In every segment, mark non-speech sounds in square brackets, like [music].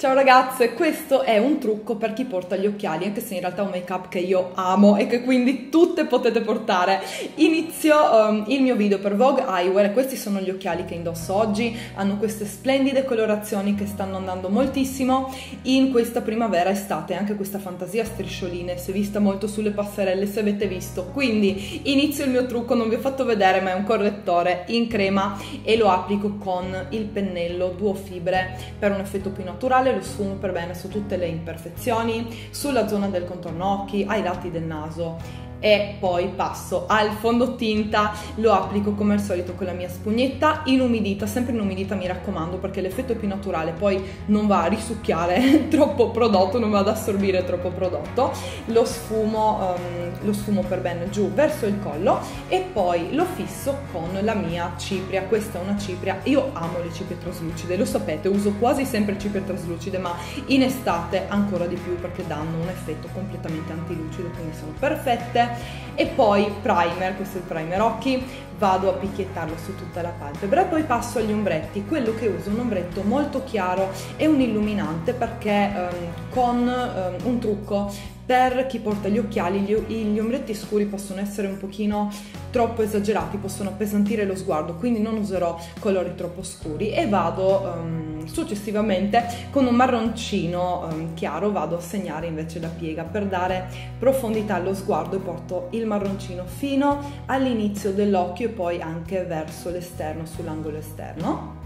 Ciao ragazze, questo è un trucco per chi porta gli occhiali, anche se in realtà è un make up che io amo e che quindi tutte potete portare. Inizio um, il mio video per Vogue Eyewear questi sono gli occhiali che indosso oggi, hanno queste splendide colorazioni che stanno andando moltissimo in questa primavera estate, anche questa fantasia striscioline, si è vista molto sulle passerelle se avete visto. Quindi inizio il mio trucco, non vi ho fatto vedere ma è un correttore in crema e lo applico con il pennello duo fibre per un effetto più naturale lo sfumo per bene su tutte le imperfezioni, sulla zona del contorno occhi, ai lati del naso e poi passo al fondotinta, lo applico come al solito con la mia spugnetta inumidita, sempre inumidita mi raccomando perché l'effetto è più naturale, poi non va a risucchiare [laughs] troppo prodotto, non va ad assorbire troppo prodotto, lo sfumo, um, lo sfumo per bene giù verso il collo e poi lo fisso con la mia cipria, questa è una cipria, io amo le ciprie traslucide, lo sapete, uso quasi sempre ciprie traslucide ma in estate ancora di più perché danno un effetto completamente antilucido, quindi sono perfette e poi primer, questo è il primer occhi, vado a picchiettarlo su tutta la palpebra. E poi passo agli ombretti, quello che uso è un ombretto molto chiaro e un illuminante perché um, con um, un trucco per chi porta gli occhiali gli, gli, ombretti scuri possono essere un pochino troppo esagerati, possono appesantire lo sguardo, quindi non userò colori troppo scuri e vado um, successivamente con un marroncino um, chiaro vado a segnare invece la piega per dare profondità allo sguardo e porto il marroncino fino all'inizio dell'occhio e poi anche verso l'esterno, sull'angolo esterno.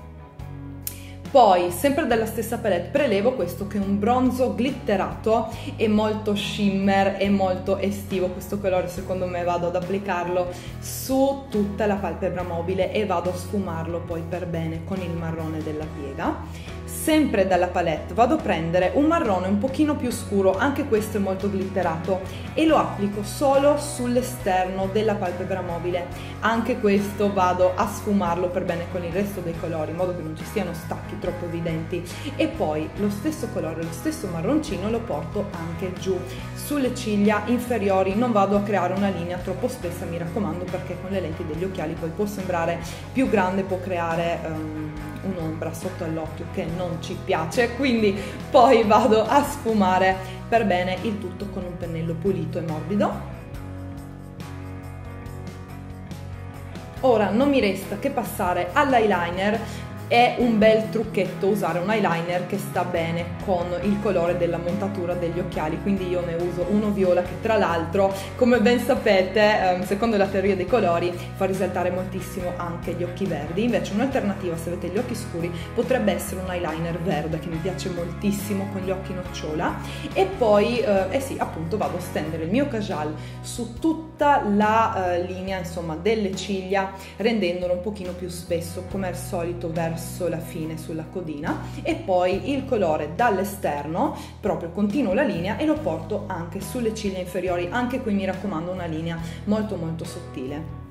Poi, sempre dalla stessa palette, prelevo questo che è un bronzo glitterato e molto shimmer e molto estivo. Questo colore secondo me vado ad applicarlo su tutta la palpebra mobile e vado a sfumarlo poi per bene con il marrone della piega sempre dalla palette vado a prendere un marrone un pochino più scuro, anche questo è molto glitterato e lo applico solo sull'esterno della palpebra mobile. Anche questo vado a sfumarlo per bene con il resto dei colori in modo che non ci siano stacchi troppo evidenti e poi lo stesso colore, lo stesso marroncino lo porto anche giù sulle ciglia inferiori, non vado a creare una linea troppo spessa mi raccomando perché con le lenti degli occhiali poi può sembrare più grande, può creare um, un'ombra sotto all'occhio che non ci piace, quindi poi vado a sfumare per bene il tutto con un pennello pulito e morbido. Ora non mi resta che passare all'eyeliner è un bel trucchetto usare un eyeliner che sta bene con il colore della montatura degli occhiali quindi io ne uso uno viola che tra l'altro come ben sapete ehm, secondo la teoria dei colori fa risaltare moltissimo anche gli occhi verdi. Invece un'alternativa se avete gli occhi scuri potrebbe essere un eyeliner verde che mi piace moltissimo con gli occhi nocciola. E poi eh, eh sì appunto vado a stendere il mio cajal su tutta la eh, linea insomma delle ciglia rendendolo un pochino più spesso come al solito verso verso la fine sulla codina e poi il colore dall'esterno, proprio continuo la linea e lo porto anche sulle ciglia inferiori, anche qui mi raccomando una linea molto molto sottile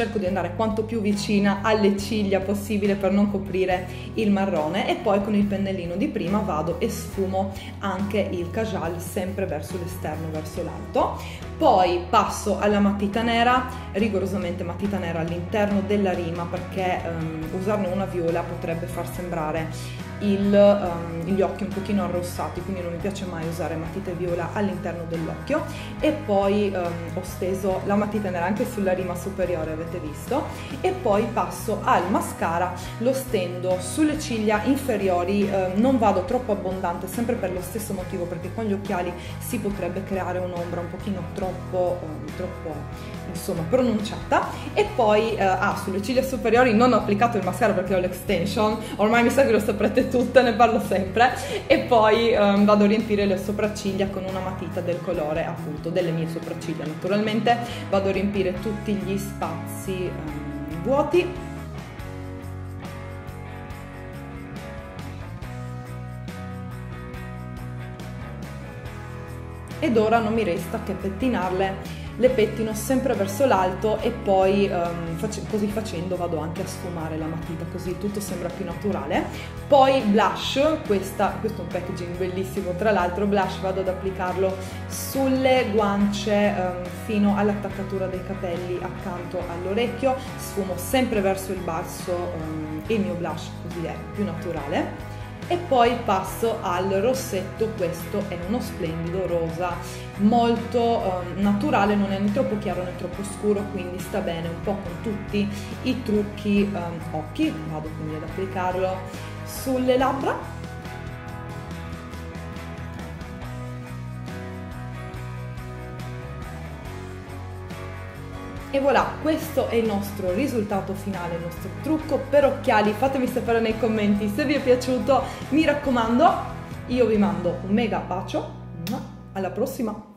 cerco di andare quanto più vicina alle ciglia possibile per non coprire il marrone e poi con il pennellino di prima vado e sfumo anche il cajal sempre verso l'esterno, verso l'alto. Poi passo alla matita nera, rigorosamente matita nera all'interno della rima perché um, usarne una viola potrebbe far sembrare il, um, gli occhi un pochino arrossati, quindi non mi piace mai usare matita viola all'interno dell'occhio e poi um, ho steso la matita nera anche sulla rima superiore, avete visto, e poi passo al mascara, lo stendo sulle ciglia inferiori, uh, non vado troppo abbondante, sempre per lo stesso motivo, perché con gli occhiali si potrebbe creare un'ombra un pochino troppo, um, troppo insomma pronunciata. E poi uh, ah, sulle ciglia superiori non ho applicato il mascara perché ho l'extension ormai mi sa che lo saprete tutte, ne parlo sempre. E poi um, vado a riempire le sopracciglia con una matita del colore appunto delle mie sopracciglia naturalmente. Vado a riempire tutti gli spazi um, vuoti. Ed ora non mi resta che pettinarle le pettino sempre verso l'alto e poi um, face così facendo vado anche a sfumare la matita così tutto sembra più naturale. Poi blush questa, questo è un packaging bellissimo tra l'altro blush vado ad applicarlo sulle guance um, fino all'attaccatura dei capelli accanto all'orecchio. Sfumo sempre verso il basso um, il mio blush così è più naturale e poi passo al rossetto, questo è uno splendido rosa, molto um, naturale, non è né troppo chiaro né troppo scuro, quindi sta bene un po' con tutti i trucchi um, occhi, vado quindi ad applicarlo sulle labbra E voilà, questo è il nostro risultato finale, il nostro trucco per occhiali. Fatemi sapere nei commenti se vi è piaciuto. Mi raccomando, io vi mando un mega bacio. Alla prossima!